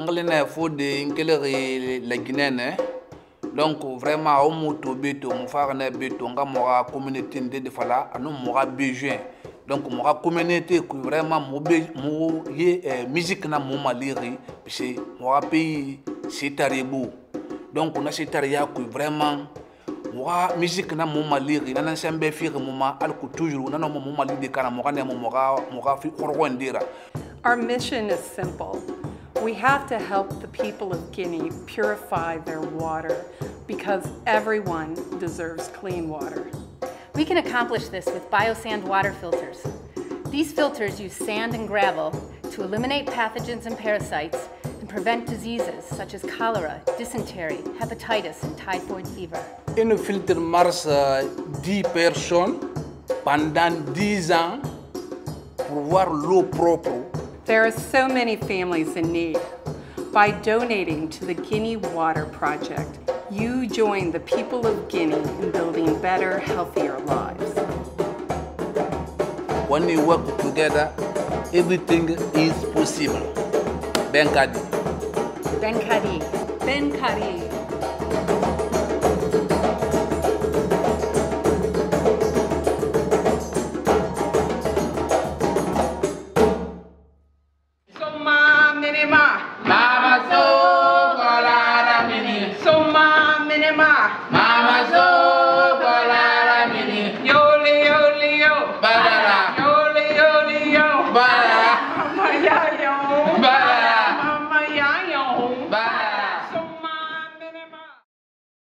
ngelene fodi nkeleri la guinéenne donc vraiment o mu to be to mu farane nga communauté de fala anu moga besoin donc communauté vraiment be ye eh, musique na maliri donc vraiment musique na maliri na toujours na our mission is simple. We have to help the people of Guinea purify their water because everyone deserves clean water. We can accomplish this with biosand water filters. These filters use sand and gravel to eliminate pathogens and parasites and prevent diseases such as cholera, dysentery, hepatitis, and typhoid fever. Un filtre marche euh, 10 personnes pendant 10 ans pour voir l'eau propre. There are so many families in need. By donating to the Guinea Water Project, you join the people of Guinea in building better, healthier lives. When we work together, everything is possible. Benkadi. Benkadi. Ben Mama Zo, Balala Mini. Yoli, yoli, yo. Balala. yo, yoli, yo. Balala. Mama Yayo. Balala.